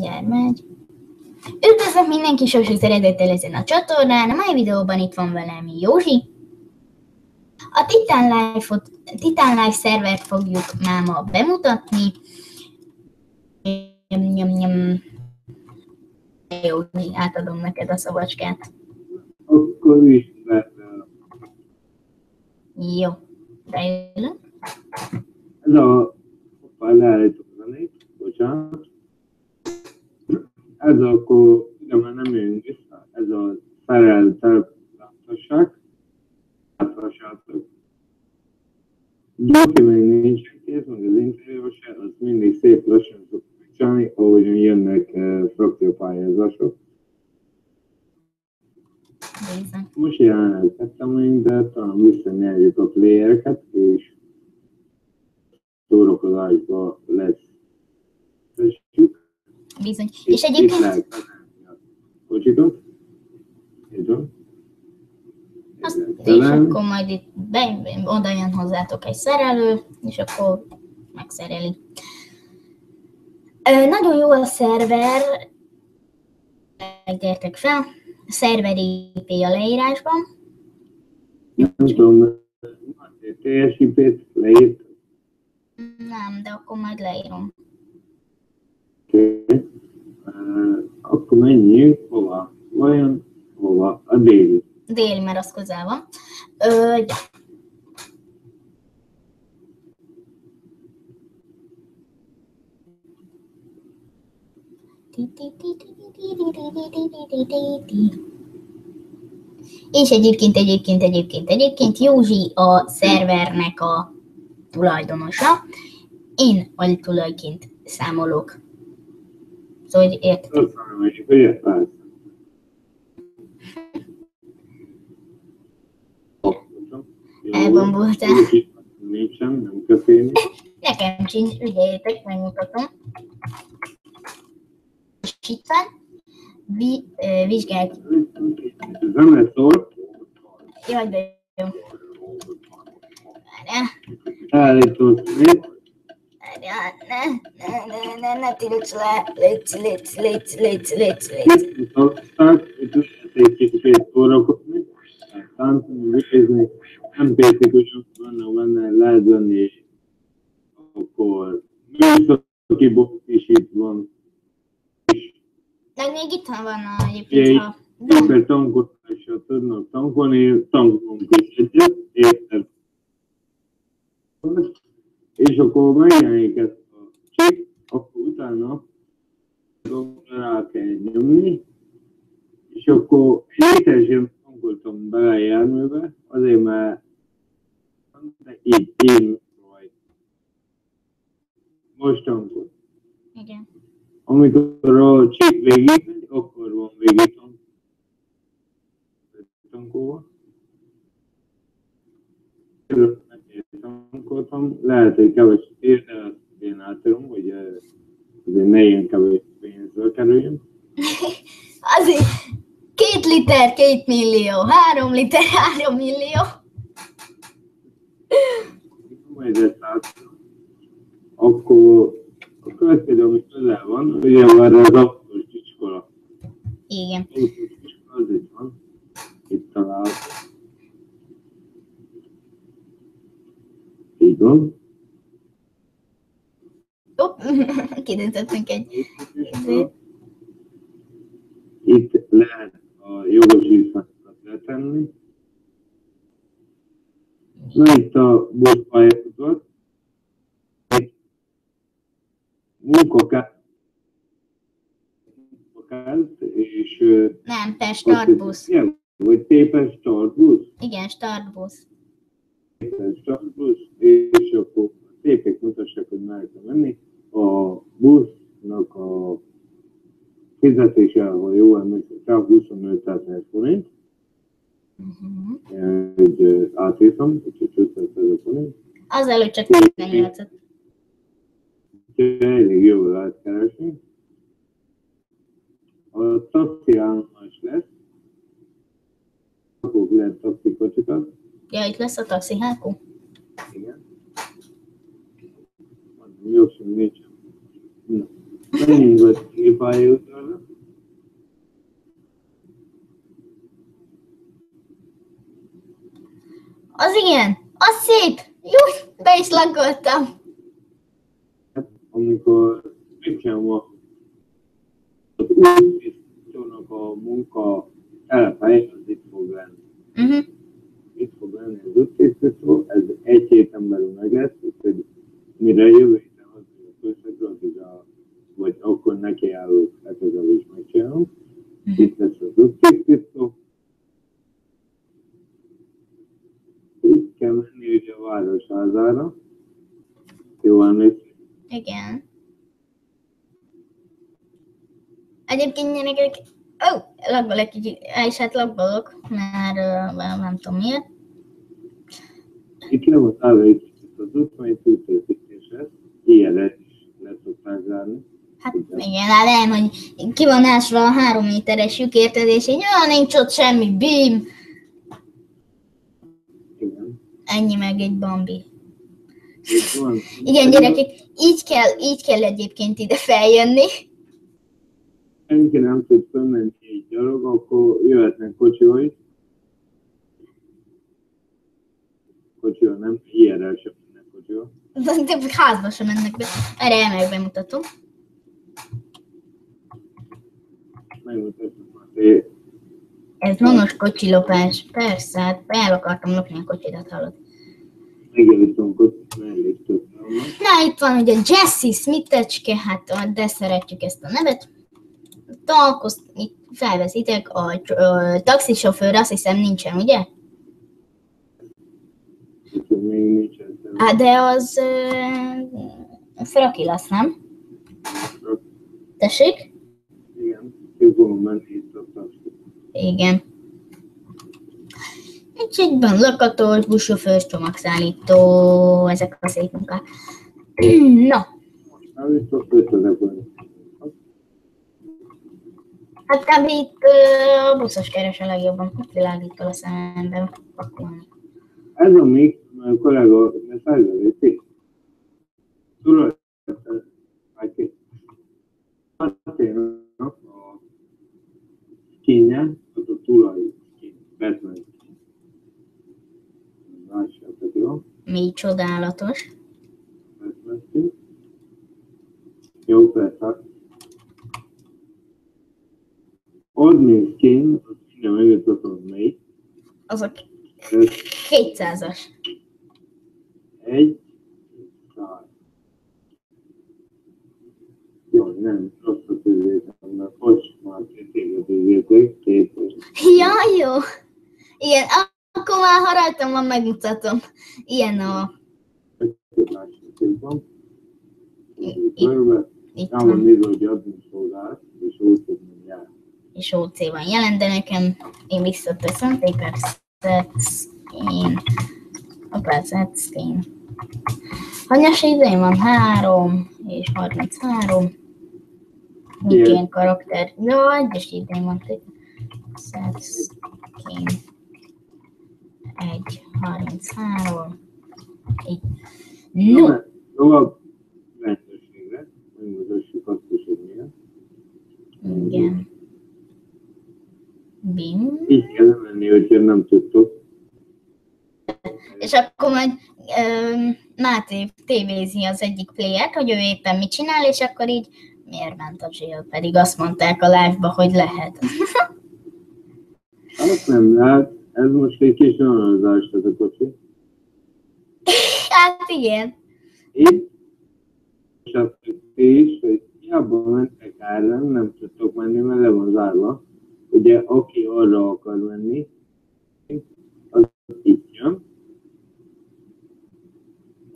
mindjárt megy. Üdvözlök mindenki, Sosi szeretettel ezen a csatornán. A mai videóban itt van velem Józsi. A Titan Life-ot, Titan Life szervert fogjuk máma bemutatni. Nyom, nyom, nyom. Józsi, átadom neked a szavacskát. Akkor is vettem. Jó, beülök. Ez a... Hoppá, leállítom a zenét. Bocsánat. Ez akkor, ide már nem jön vissza. Ez a szerel telepításság. Átvásároltuk. Gyaki még nincs kész, meg az interjú se, az mindig szép lassan szoktuk csinálni, ahogyan jönnek uh, frakciópályázások. Most jelenleg tettem, de talán visszanyerjük a playereket, és szórakozásba lesz. Tessük. Bizony. És Itt egyébként a kocsikat. Így van. Azt, Itt és akkor majd itt be, oda jön hozzátok egy szerelő, és akkor megszereli. Ö, nagyon jó a szerver, megértek fel, a szerver IP a leírásban, Nem tudom, TSIP-t leírt. nem, de akkor majd leírom. Oké. Akkor menjünk hova? Vajon hova? A déli. Déli, mert az közel van. Ö, ja. És egyébként, egyébként, egyébként, egyébként Józsi a szervernek a tulajdonosa. Én altulajként számolok. Szóval, hogy? Köszönöm? Persze. Jó. Elgomboltál. Nincsen, nem félni. Nekem sincs, ügyeljétek, megmutatom. És itt van. Vi, ö, nem lesz ott. Jaj, de jó. Várjál, Állítom szét. várjál, ne, ne, ne, ne, ne tilts le. Léci, léci, léci, léci, léci, léci. Szokták, itt lehet egy kicsit szórakozni. Táncolni, visézni. Nem tétikusan vannak benne, lehet venni. Akkor műszaki box is itt van. És Meg még itt van a egyébként Jaj. a dom. És akkor megjelenik ez a csip, akkor utána rá kell nyomni, és akkor létesen tankoltam bele a járműbe, azért mert de így, így vagy. Most tankol. Igen. Amikor a csip végig akkor van végig tank- tankolva. Tankoltam, lehet, hogy kevés ér, de azt én átadom, hogy eh, azért ne ilyen kevés pénzből kerüljön. Azért két liter, két millió, három liter, három millió. Majd ezt átadom. Akkor a következő, ami közel van, ugye már az autós iskola. Igen. Az itt van. Itt található. Így van. Hopp, kidöntöttünk egy Itt lehet a jogosítványt letenni. Na itt a. Itt munkakát munkakát, és Nem, per startbusz. hiszem, vagy tépes startbusz, Igen, startbusz. Tépes startbusz, és akkor tépek mutassák, hogy merre kell menni. A busznak a fizetése, ha jól emlékszem, csak 25 ezer forint. Uh-huh. Egy átírtam, úgyhogy 500 ezer forint. Azelőtt csak nem játszott. Úgyhogy elég jól lehet keresni. A taxi állomás lesz. Akkor lehet taxikocsikat. Ja, itt lesz a taxi hákó. Igen. Sem nincs. Menjünk a pályaudvarra. Az igen, az szép. Jó, be is lakoltam. Amikor megcsinálom a az útbiztosnak a munka telephely, az itt fog lenni. Uh-huh. Itt fog lenni az útbiztosó, ez egy héten belül meg lesz, úgyhogy mire jövő héten az, a közvetlenül, vagy akkor nekiállok, hát ezzel is megcsinálom. Itt lesz az útbiztosó. Itt kell menni ugye a városházára. Jó emlékszik? Igen. Egyébként gyerekek, ó, oh, lagol egy kicsit, és hát lagolok, mert uh, nem, tudom miért. Itt le volt állva egy kicsit az út, majd túltépítéshez. Ilyenre is le szokták zárni. Hát igen, hát nem, hogy ki van ásva a három méteres lyuk, érted, és így, olyan nincs ott semmi, bim, Igen. ennyi meg egy bambi. Van. Igen, gyerekek, így kell, így kell egyébként ide feljönni. Senki nem tud fölmenni egy gyalog, akkor jöhetnek kocsival. Kocsival nem, ilyenre sem mennek kocsival. De házba sem mennek be. Erre elmegyek bemutatom. Ez vonos kocsilopás. Persze, hát el akartam lopni a kocsidat, hallod. megjavítom kocsit mellé. Na, itt van ugye Jesse Smithecske, hát de szeretjük ezt a nevet. Talkozt, itt felveszitek, a, a taxisofőr azt hiszem nincsen, ugye? Hát de az uh, Fraki lesz, nem? Tessék? Igen. Igen. Egységben lakatos, buszsofőr, csomagszállító, ezek a szép munkák. Na, Hát ötletek van. hát kb. itt a buszos keres a legjobban, ott világít a szemembe pakolni. Ez a mert a kollega ne felvezetik. Tudod, hát a skinje, az a tulaj Batman. Lássátok, jó? Mi csodálatos. Batman. Jó, persze. Admin skin, az minden megmutatom még. Azok Ez 200-as. egy, száz. Jó, nem, rosszat üzétem, mert most már két évet üzétek, két év. Ja, jó. Igen, akkor már ha rajtam van, megmutatom. Ilyen a... Egy másik van. nézve, hogy adni szolgált, és tudni jár. És OC van jelen, de nekem én visszateszem. Paper sets in. Paper sets in. Hanyas idején van? 3 és 33. Ilyen karakter? Jó, egyes idején van. Sets in. 1, 33. Így. No, Na, Tovább rendőrségre, megmutassuk azt is, hogy milyen. igen. Bim. Így kell menni, hogyha nem tudtok. És akkor majd ö, Máté tévézi az egyik playert, hogy ő éppen mit csinál, és akkor így miért ment a Jill? Pedig azt mondták a live-ba, hogy lehet. Hát nem lehet, ez most egy kis vonalazás, ez a kocsi. Hát igen. Itt, és ti is, hogy hiába mentek ellen, nem tudtok menni, mert le van zárva. Ugye, aki arra akar menni, az itt jön.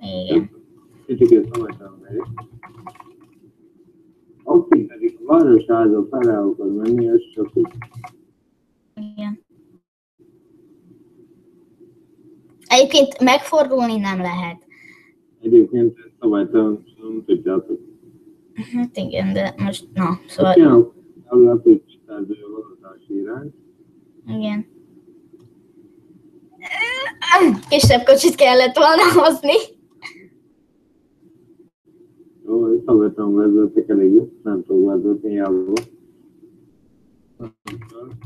Igen. Kicsit szomatosan megy. Aki pedig a városháza fele akar menni, az csak úgy. igen. Egyébként megfordulni nem lehet. Egyébként ezt szabálytalan, nem tudjátok. Hát igen, de most, na, Szóval... táblát, hogy kitárgyalja a valatási irány. igen. Kisebb kocsit kellett volna hozni. Jó, szabadon vezettek elég jó, nem tudok vezetni jávó.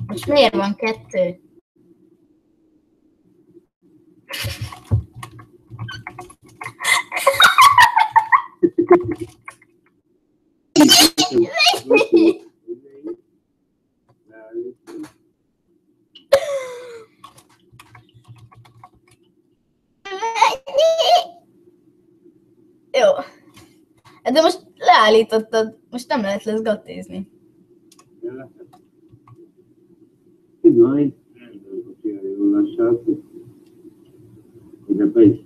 Most miért van kettő? Jó. De most leállítottad, most nem lehet lesz gattézni. Itt van egy rendőrkocsi jól lassát, hogy be is.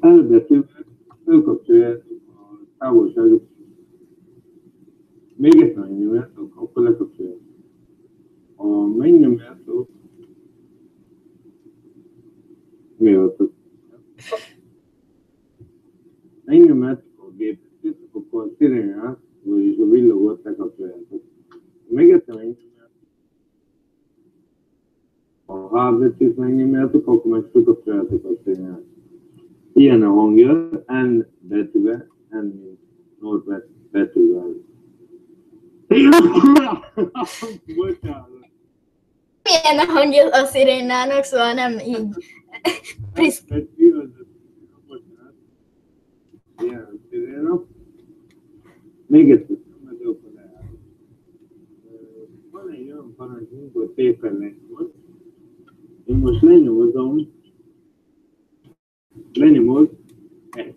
Elbetűvel fölkapcsoljátok a távolságot. Még egyszer megnyomjátok, akkor lekapcsoljátok. Ha megnyomjátok, mi volt az? Megnyomjátok a gépet, akkor a szirénát, vagyis a villogót lekapcsoljátok. Még egyszer megnyomjátok. Ha H betűt megnyomjátok, akkor meg fölkapcsoljátok a szirénát. Ilyen a hangja, N betűvel, N mint Norbert betűvel. Bocsánat. Milyen a hangja a szirénának, szóval nem így. Prisz- Még egyszer. Van egy olyan parancsunk, hogy paper lenyomod. Én most lenyomozom, lenyomod egy.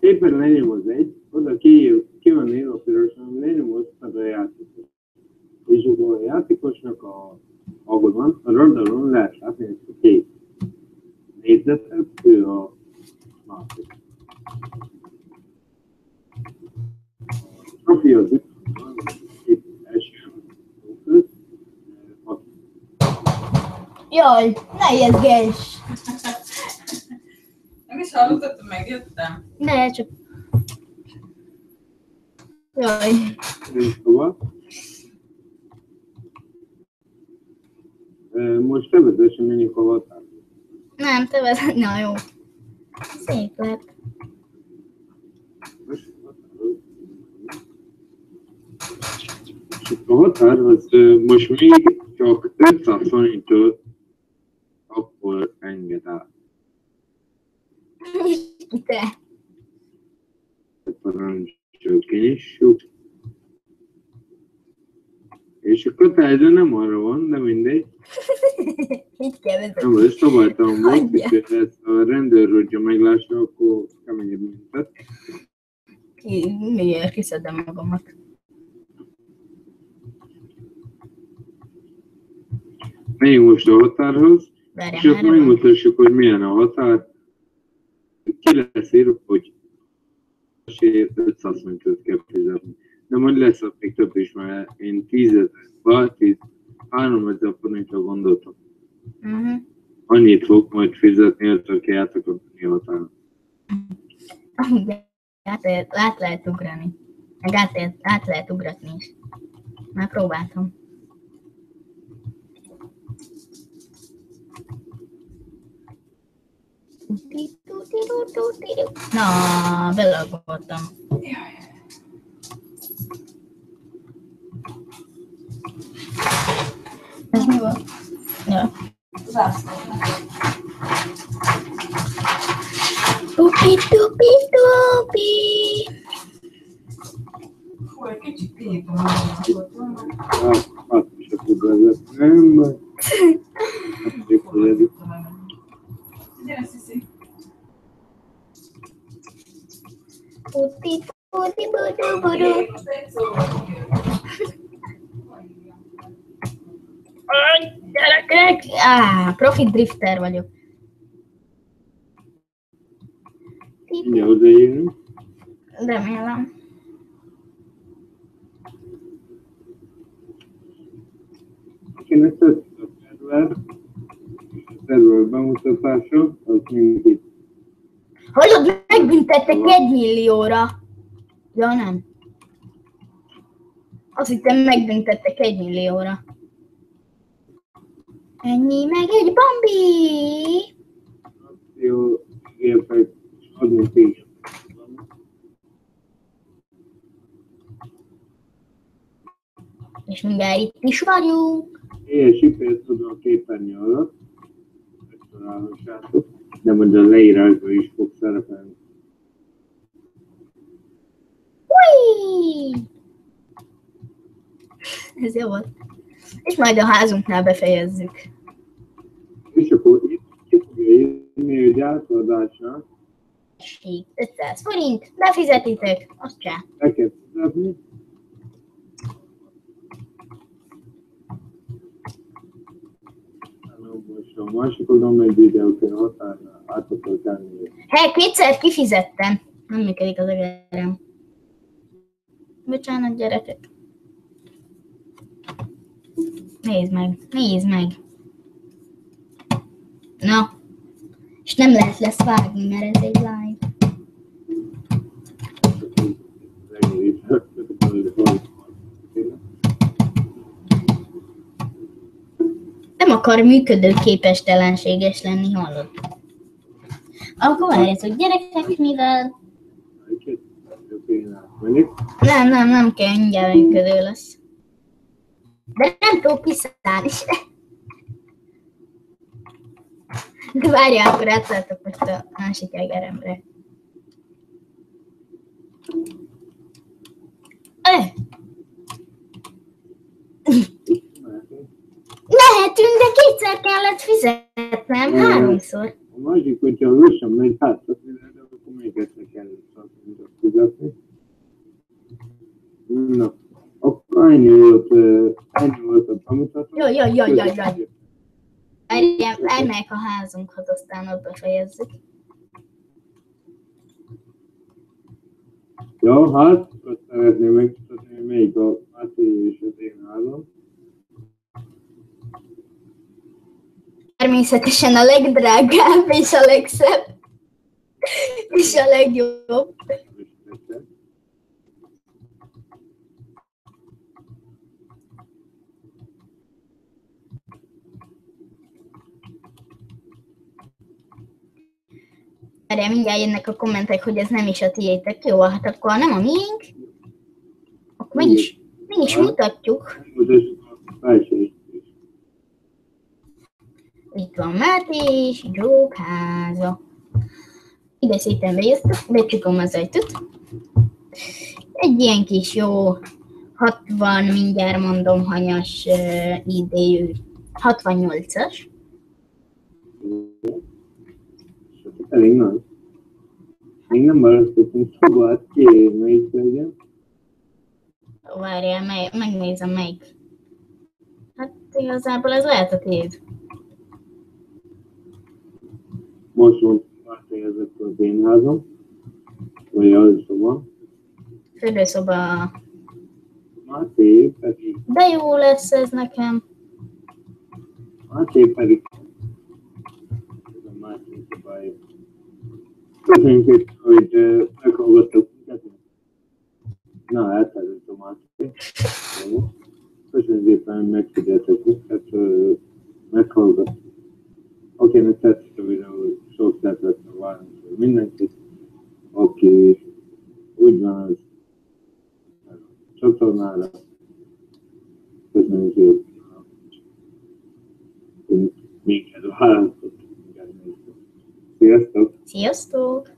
Paper lenyomoz egy, oda ki, ki van írva pirosan, lenyomoztad a játékot. És akkor a játékosnak a ahol van, a radaron lehet látni ezt a két négyzetet, ő a másik. A profi az első hat Jaj, ne ijeszgess! Nem is hallottad, hogy megjöttem? Ne, csak... Jaj, Szóval. Most te vezesse, menjünk a határ. nem, te vezet. Na jó. Szép lett. A határ az most még csak 500 forinttól akkor enged át. Te. parancsot kinyissuk. És a kötelező nem arra van, de mindegy. Kell vezetni. Nem, ez szabálytalan volt, és ezt a rendőr, hogyha meglássa, akkor keményebb mintet. Miért kiszedem magamat? Menjünk most a határhoz, és Várjál, merre van? megmutassuk, hogy milyen a határ. Ki lesz írva, hogy 500 mintet kell fizetni. De majd lesz még több is, mert én 10 ezer, vagy 10, 3 ezer forintra gondoltam. Mhm. Annyit fog majd fizetni, hogy aki át akar menni a határon. Át lehet, át lehet ugrani. Meg át lehet, át lehet ugratni is. Már próbáltam. Na, belagoltam. Ez mi Ah, prof. Drifter, valeu. Deu daí, né? Dá-me lá. Aqui nessa celular, celular, vamos passar show ao Hallod, megbüntettek egy millióra. Ja, nem. Azt hittem, megbüntettek egy millióra. Ennyi, meg egy bambi! jó Értek, és adni téged. És mindjárt itt is vagyunk. És ipért tudom a képernyő alatt. Megtalálhassátok. De majd a leírásban is fog szerepelni. Hui! Ez jó volt. És majd a házunknál befejezzük. És akkor itt ki fogja írni, hogy átadásra Így, 500 forint, befizetitek, azt csá. le kell fizetni. Hello, Most a másik oldalon egy videó kell határra át akar tenni. Hé, kétszer kifizettem. Nem működik az egerem. Bocsánat, gyerekek. Nézd meg, nézd meg. Na. És nem lehet lesz vágni, mert ez egy live. Nem akar működőképes telenséges lenni, hallod? Akkor várjátok, gyerekek, mivel... Nem, nem, nem kell, mindjárt működő lesz. De nem tudok kiszállni se. De várjál, akkor átszálltok most a másik egeremre. Eh, Lehetünk, de kétszer kellett fizetnem, Mm. háromszor. A másik, hogyha lassan megy hát, akkor még egyszer kell fizetni. Na, akkor ennyi volt, ennyi volt a bemutató. Jaj, jaj, jaj, jaj. Várjál, elmegyek a házunkhoz, aztán ott befejezzük. Ja, hát, azt szeretném megmutatni, hogy melyik a Máté és az én házam. Természetesen a legdrágább és a legszebb. És a legjobb. Erre mindjárt jönnek a kommentek, hogy ez nem is a tiétek. Jó, hát akkor nem a miénk. Akkor meg is, meg is mutatjuk. Is. Itt van Máté és Jók háza. Ide szépen bejöztük, becsukom az ajtót. Egy ilyen kis jó 60, mindjárt mondom, hanyas uh, idejű 68-as. Elég nagy. Még nem választottunk szobát, ki melyik legyen. Várjál, mely, megnézem melyik. Hát igazából ez lehet a tiéd. Most volt ezek az én házam. Vagy az szoba. Fürdőszoba. Máté pedig, De jó lesz ez nekem. Máté pedig ez a Máté szobája. Köszönjük hogy meghallgattok minket. Na, elterült a Máté. Köszönjük szépen, hogy megfigyeltek minket, ö, meghallgattuk. Akinek tetszett a videó, sok szeretettel várunk mindenkit, aki úgy van az csatornára. Köszönjük szépen. hogy Minket választott. Sziasztok! Sziasztok!